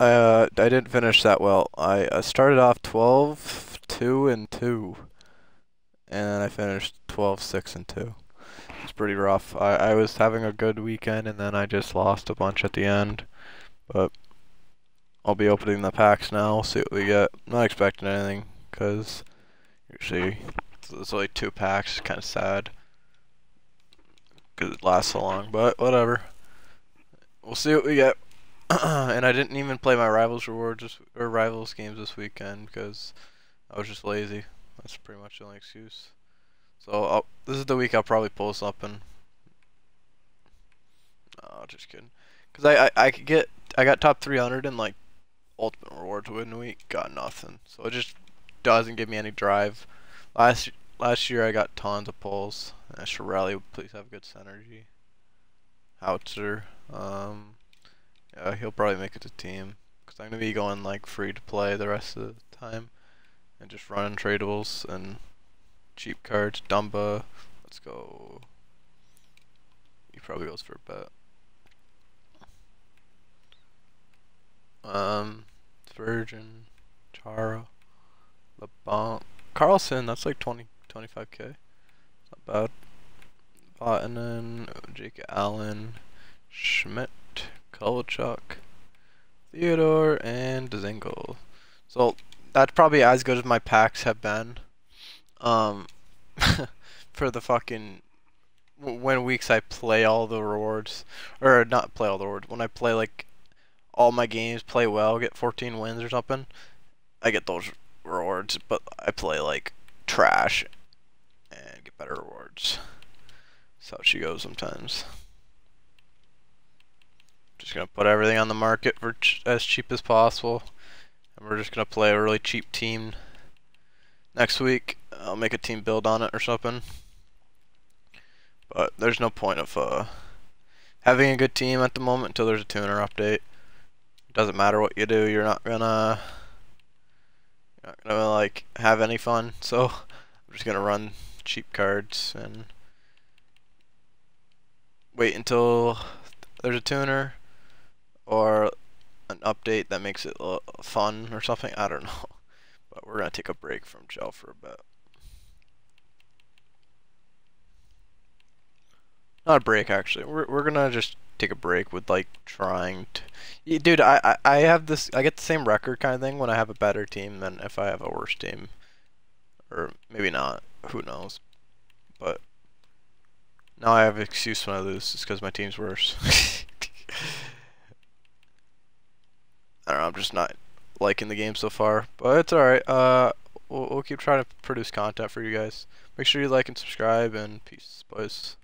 Uh, I didn't finish that well. I uh, started off 12, 2, and 2. And then I finished 12, 6, and 2. It's pretty rough. I, I was having a good weekend, and then I just lost a bunch at the end. But I'll be opening the packs now, see what we get. not expecting anything, because usually it's only two packs. It's kind of sad. Because it lasts so long, but whatever. We'll see what we get. and I didn't even play my rivals rewards or rivals games this weekend because I was just lazy. That's pretty much the only excuse. So I'll, this is the week I'll probably pull something. No, just kidding. Cause I, I I could get I got top 300 in like ultimate rewards win week. Got nothing. So it just doesn't give me any drive. Last last year I got tons of pulls. Uh, Cirelli, please have good synergy. Howitzer. Um, yeah, he'll probably make it to team. Because I'm going to be going like free to play the rest of the time. And just running tradables and cheap cards. Dumba. Let's go. He probably goes for a bet. Um, Virgin, Chara, LeBlanc, Carlson. That's like 20, 25k. Not bad. Vatanen, Jake Allen, Schmidt, Kovalchuk, Theodore, and Zingle. So that's probably as good as my packs have been. Um, for the fucking when weeks I play all the rewards, or not play all the rewards. When I play like all my games, play well, get 14 wins or something, I get those rewards. But I play like trash and get better rewards. That's how she goes sometimes. Just gonna put everything on the market for ch as cheap as possible. And we're just gonna play a really cheap team next week. I'll make a team build on it or something. But there's no point of uh, having a good team at the moment until there's a tuner update. It doesn't matter what you do, you're not gonna you're not gonna like have any fun. So I'm just gonna run cheap cards and wait until there's a tuner or an update that makes it fun or something. I don't know. But we're going to take a break from chel for a bit. Not a break, actually. We're, we're going to just take a break with, like, trying to... Dude, I, I, I have this... I get the same record kind of thing when I have a better team than if I have a worse team. Or maybe not. Who knows. But now I have an excuse when I lose. It's because my team's worse. I don't know, I'm just not liking the game so far. But it's alright. Uh, we'll, we'll keep trying to produce content for you guys. Make sure you like and subscribe, and peace, boys.